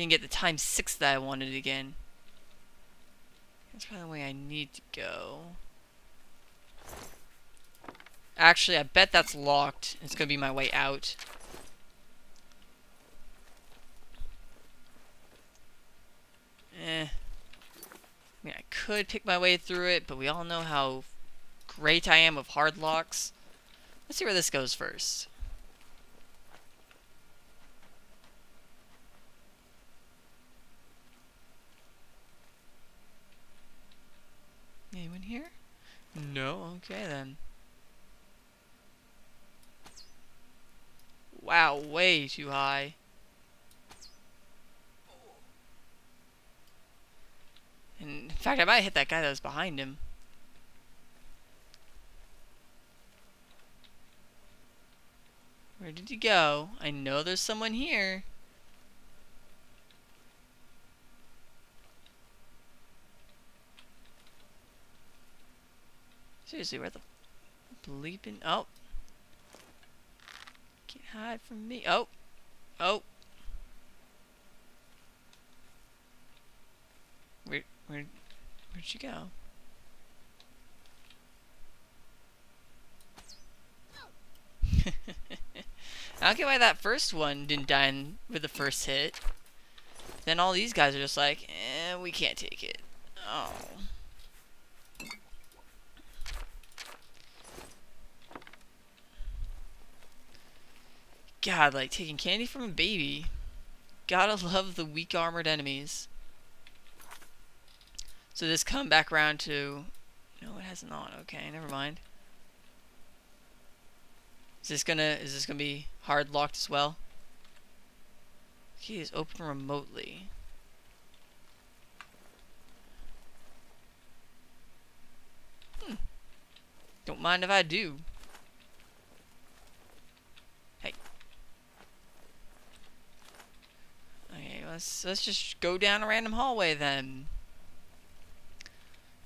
Didn't get the times six that I wanted again. That's probably the way I need to go. Actually, I bet that's locked. It's gonna be my way out. Eh. I mean, I could pick my way through it, but we all know how great I am with hard locks. Let's see where this goes first. Anyone here? No? Okay then. Wow, way too high. And in fact, I might hit that guy that was behind him. Where did he go? I know there's someone here. Seriously, where the bleeping... Oh. Can't hide from me. Oh. Oh. Where, where, where'd she go? I don't get why that first one didn't die in, with the first hit. Then all these guys are just like, eh, we can't take it. Oh. God, like taking candy from a baby. Gotta love the weak armored enemies. So this come back around to... No, it has not. Okay, never mind. Is this gonna... Is this gonna be hard locked as well? Key is open remotely. Hmm. Don't mind if I do. Hey. Okay, let's let's just go down a random hallway then.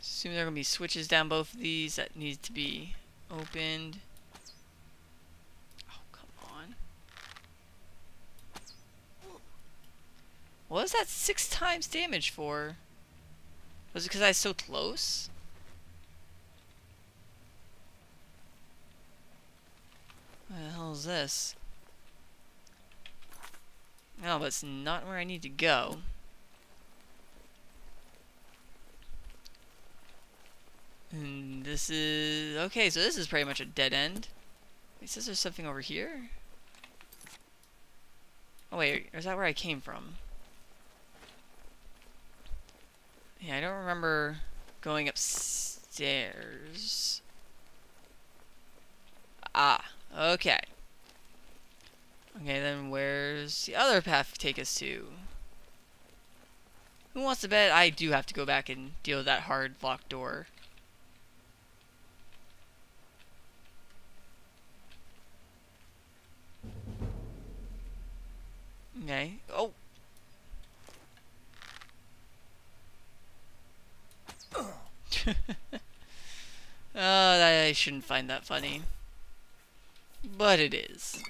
Assume there are to be switches down both of these that need to be opened. Oh, come on. What was that six times damage for? Was it because I was so close? What the hell is this? No, but it's not where I need to go. And this is... Okay, so this is pretty much a dead end. It says there's something over here. Oh wait, is that where I came from? Yeah, I don't remember going upstairs. Ah, okay. Okay, then where's the other path take us to? Who wants to bet I do have to go back and deal with that hard locked door? Okay. Oh. oh, I shouldn't find that funny. But it is.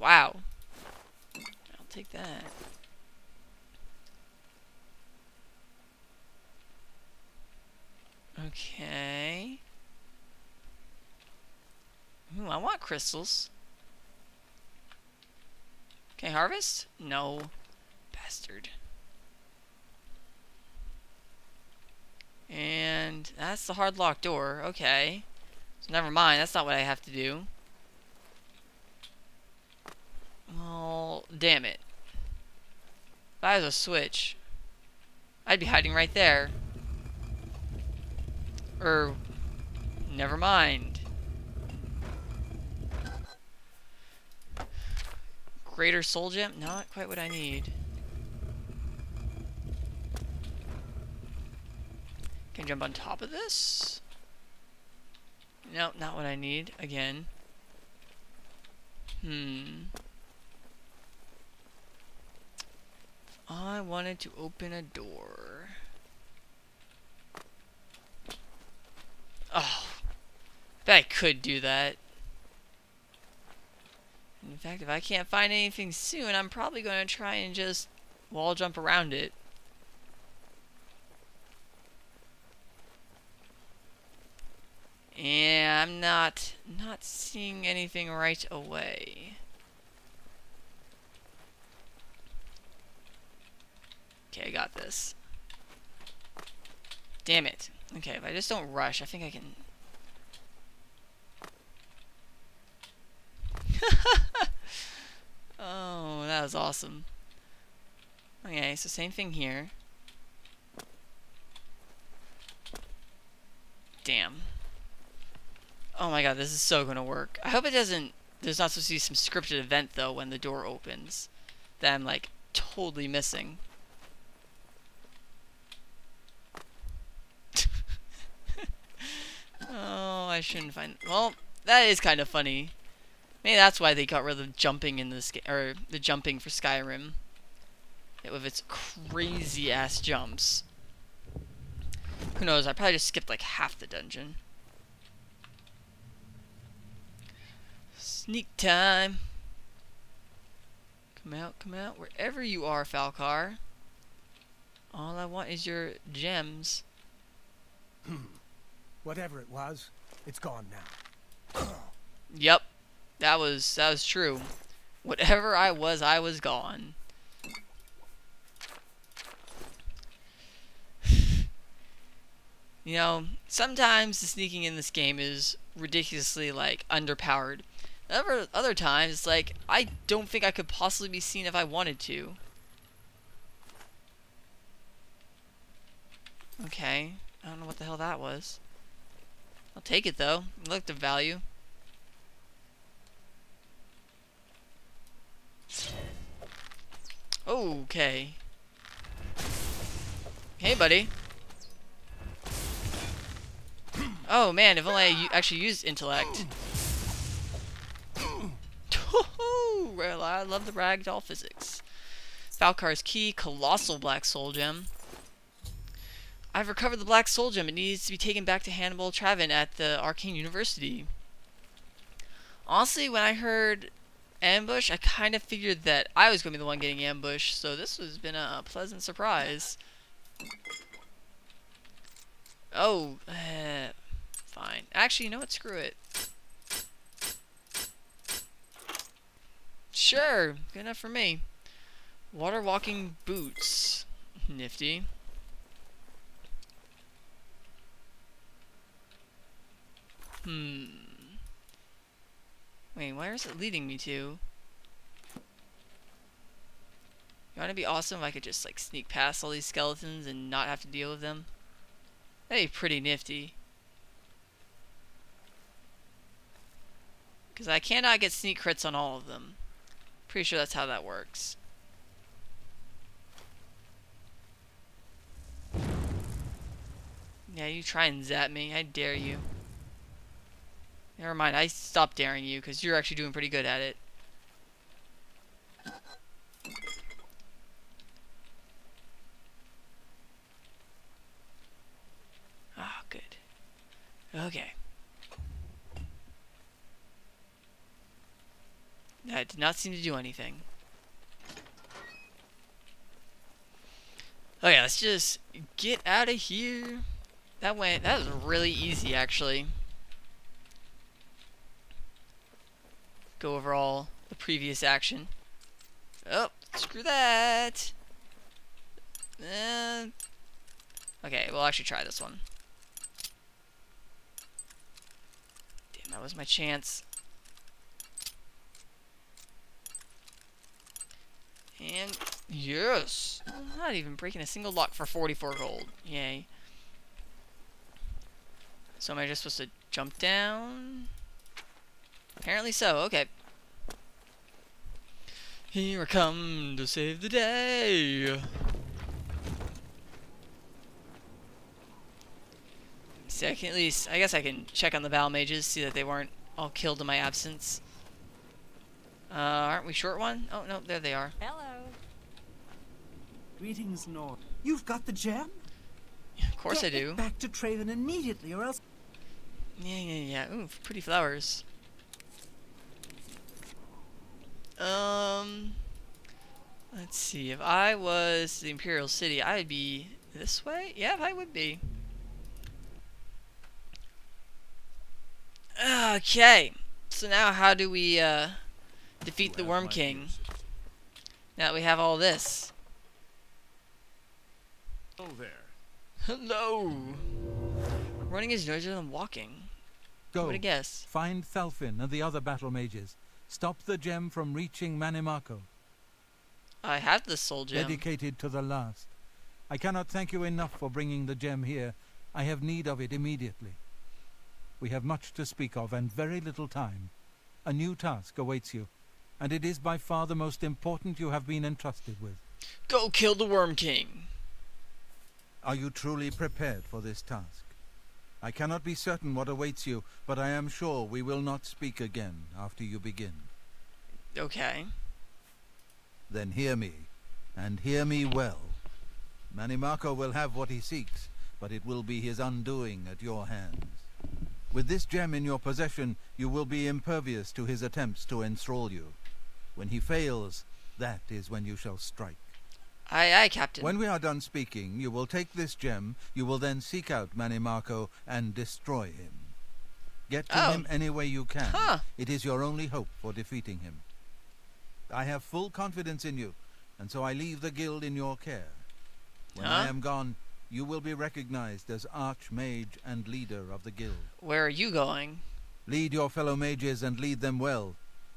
Wow. I'll take that. Okay. Ooh, I want crystals. I harvest? No. Bastard. And that's the hard locked door. Okay. So never mind. That's not what I have to do. Well, damn it. If I was a switch, I'd be hiding right there. Or, never mind. Greater soul gem? Not quite what I need. Can I jump on top of this? No, not what I need. Again. Hmm. I wanted to open a door. Oh. I could do that. In fact, if I can't find anything soon, I'm probably going to try and just wall jump around it. And I'm not not seeing anything right away. Okay, I got this. Damn it. Okay, if I just don't rush, I think I can... oh, that was awesome. Okay, so same thing here. Damn. Oh my god, this is so gonna work. I hope it doesn't... There's not supposed to be some scripted event, though, when the door opens. That I'm, like, totally missing. oh, I shouldn't find... Well, that is kind of funny. Maybe that's why they got rid of jumping in this or the jumping for Skyrim. It, with its crazy ass jumps. Who knows, I probably just skipped like half the dungeon. Sneak time. Come out, come out, wherever you are, Falcar. All I want is your gems. Hmm. Whatever it was, it's gone now. yep. That was that was true. Whatever I was, I was gone. you know, sometimes the sneaking in this game is ridiculously like underpowered. Other other times, it's like I don't think I could possibly be seen if I wanted to. Okay, I don't know what the hell that was. I'll take it though. Look the value. Okay. Hey, buddy. Oh man, if only I actually used intellect. I love the ragdoll physics. Falcar's key, colossal black soul gem. I've recovered the Black Soul Gem. It needs to be taken back to Hannibal Traven at the Arcane University. Honestly, when I heard ambush, I kind of figured that I was going to be the one getting ambushed, so this has been a pleasant surprise. Oh, uh, fine. Actually, you know what? Screw it. Sure, good enough for me. Water walking boots. Nifty. Hmm. Wait, where is it leading me to? Want to be awesome if I could just like sneak past all these skeletons and not have to deal with them? That'd be pretty nifty. Because I cannot get sneak crits on all of them. Pretty sure that's how that works. Yeah, you try and zap me. I dare you. Never mind, I stopped daring you because you're actually doing pretty good at it. Ah, oh, good. Okay. That did not seem to do anything. Okay, let's just get out of here. That went, that was really easy actually. Go over all the previous action. Oh, screw that. Uh, okay, we'll actually try this one. Damn, that was my chance. And, yes! I'm not even breaking a single lock for 44 gold. Yay. So am I just supposed to jump down? Apparently so, okay. Here I come to save the day. See, I can at least, I guess I can check on the Battle Mages, see that they weren't all killed in my absence. Uh, aren't we short one? Oh, no, there they are. Hello. Greetings, Nord. You've got the gem? of course Get I do. back to Traven immediately, or else... Yeah, yeah, yeah. Ooh, pretty flowers. Um, let's Let's see. If I was the Imperial City, I'd be this way? Yeah, I would be. Okay. So now how do we uh, defeat the Worm King? Now that we have all this. Hello there. Hello. Running is noisier than walking. Go. What a guess. Find Thalfin and the other battle mages. Stop the gem from reaching Mannimarco. I have the soul gem. Dedicated to the last. I cannot thank you enough for bringing the gem here. I have need of it immediately. We have much to speak of and very little time. A new task awaits you, and it is by far the most important you have been entrusted with. Go kill the Worm King. Are you truly prepared for this task? I cannot be certain what awaits you, but I am sure we will not speak again after you begin. Okay. Then hear me, and hear me well. Mannimarco will have what he seeks, but it will be his undoing at your hands. With this gem in your possession, you will be impervious to his attempts to enthrall you. When he fails, that is when you shall strike. Aye, aye, Captain. When we are done speaking, you will take this gem, you will then seek out Mannimarco and destroy him. Get to Oh. him any way you can. Huh. It is your only hope for defeating him. I have full confidence in you, and so I leave the guild in your care. When I am gone, you will be recognized as Archmage and leader of the guild. Where are you going? Lead your fellow mages and lead them well.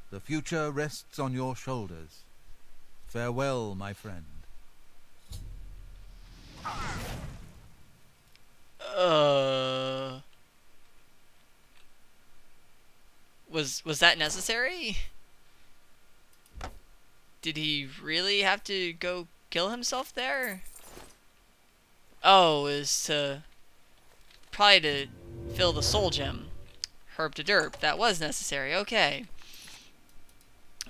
The future rests on your shoulders. Farewell, my friend. Uh. Was was that necessary? Did he really have to go kill himself there? Oh, is to probably to fill the soul gem. Herb to derp. That was necessary. Okay.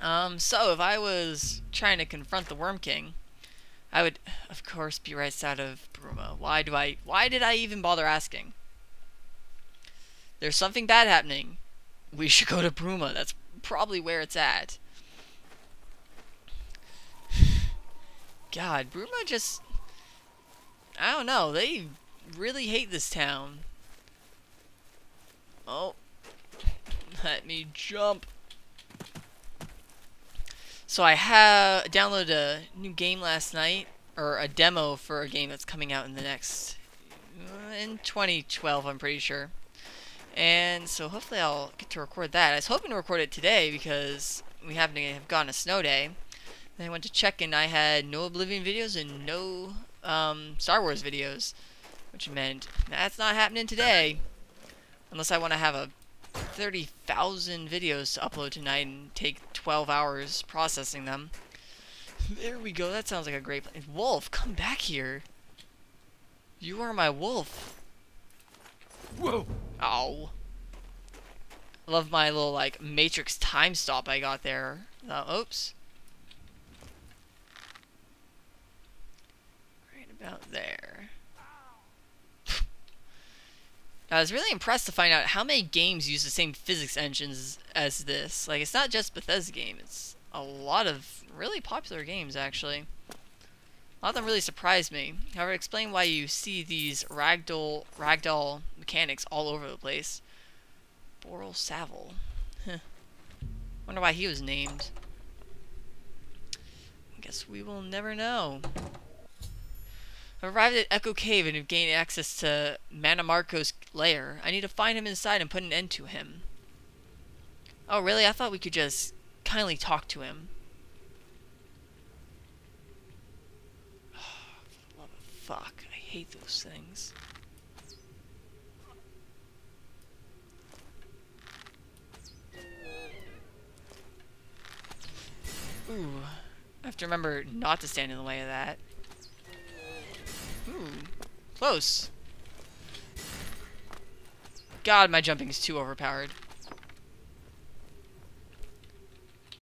Um, so if I was trying to confront the Worm King, I would, of course, be right side of Bruma. Why do I? Why did I even bother asking? There's something bad happening. We should go to Bruma. That's probably where it's at. God, Bruma just. I don't know. They really hate this town. Oh. Let me jump. So I have downloaded a new game last night, or a demo for a game that's coming out in the next, uh, in 2012, I'm pretty sure. And so hopefully I'll get to record that. I was hoping to record it today because we happen to have gone a snow day. Then I went to check and I had no Oblivion videos and no um, Star Wars videos, which meant that's not happening today, unless I want to have a 30,000 videos to upload tonight and take 12 hours processing them. There we go. That sounds like a great plan. Wolf, come back here. You are my wolf. Whoa! Ow. Love my little, like, Matrix time stop I got there. Uh, oops. Right about there. I was really impressed to find out how many games use the same physics engines as this. Like, it's not just Bethesda game, it's a lot of really popular games, actually. A lot of them really surprised me. However, explain why you see these ragdoll ragdoll mechanics all over the place. Boral Savile. Huh. Wonder why he was named. I guess we will never know. I've arrived at Echo Cave and have gained access to Mannimarco's lair. I need to find him inside and put an end to him. Oh, really? I thought we could just kindly talk to him. Of fuck. I hate those things. Ooh. I have to remember not to stand in the way of that. Close. God, my jumping is too overpowered.